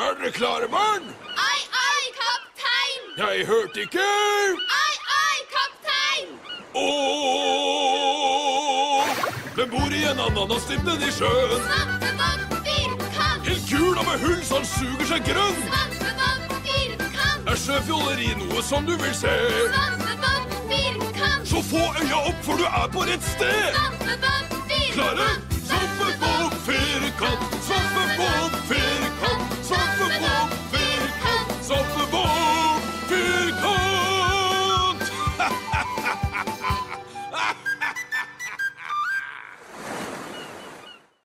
Er dere klare, barn? Ai, ai, kaptein! Jeg hørte ikke. Ai, ai, kaptein! Åh! Hvem bor i en ananasstipp i sjøen? Svampebob Firkant! En kula med hull så han suger seg grønn. Svampebob Firkant! Er sjøfjolleri noe som du vil se? Svampebob Firkant! Så få øya opp, for du er på rett sted. Svampebob Firkant! Klare?